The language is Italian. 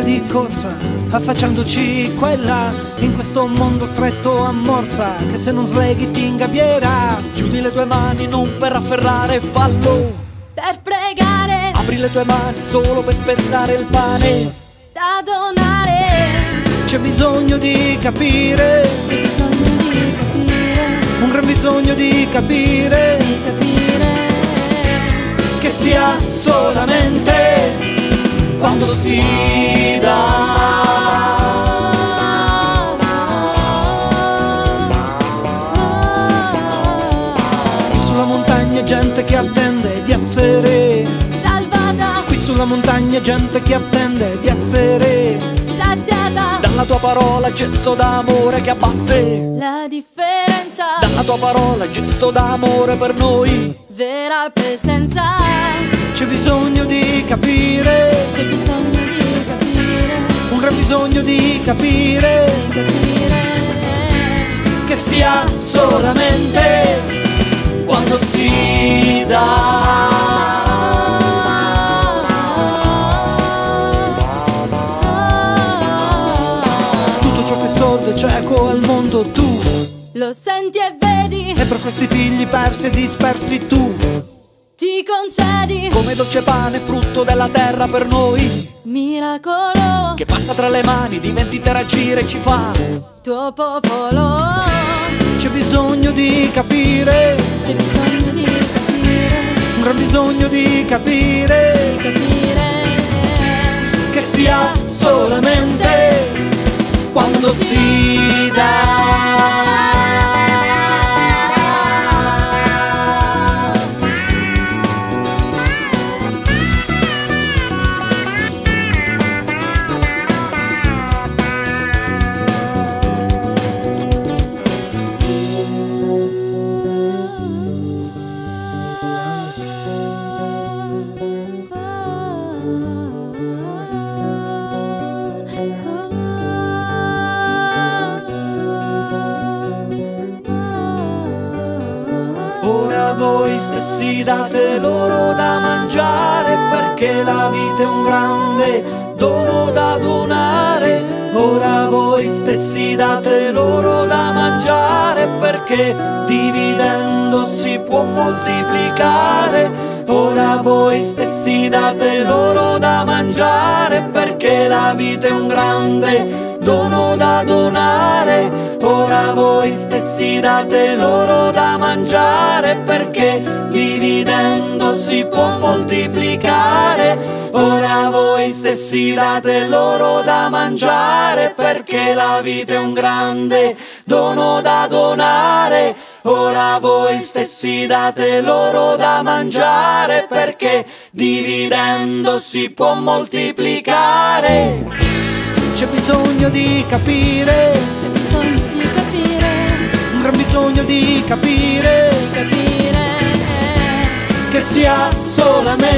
sempre di corsa, affacciandoci qua e là, in questo mondo stretto a morsa, che se non sleghi ti ingabbierà. Chiudi le tue mani non per afferrare, fallo. per pregare, Apri le tue mani solo per spezzare il pane. da donare. C'è bisogno di capire, C'è bisogno di capire, un gran bisogno di capire, di capire. che sia solamente quando si dà. Qui sulla montagna gente che attende di essere, Salvata, qui sulla montagna gente che attende di essere. saziata, Dalla tua parola gesto d'amore che abbatte. la differenza, Dalla tua parola gesto d'amore per noi. vera presenza. C'è bisogno di capire, C'è bisogno di capire, un gran bisogno di capire, capire. che sia solamente quando si dà. Tutto ciò che sorge cieco al mondo tu, Lo senti e vedi, e per questi figli persi e dispersi tu, ti concedi, Come dolce pane, frutto della terra per noi. miracolo, Che passa tra le mani, diventa interagire e ci fa. tuo popolo. c'è bisogno di capire, C'è bisogno di capire, un gran bisogno di capire, di capire. che sia solamente quando si Ora voi stessi date loro da mangiare perché la vita è un grande dono da donare. Ora voi stessi date loro da mangiare perché dividendo si può moltiplicare. Ora voi stessi date loro da mangiare perché la vita è un grande dono da donare. Ora voi stessi date loro da mangiare perché dividendo si può moltiplicare. Ora voi stessi date loro da mangiare perché la vita è un grande dono da donare. Ora voi stessi date loro da mangiare perché dividendo si può moltiplicare. C'è bisogno di capire, C'è bisogno di capire, un gran bisogno di capire, di capire. che sia solamente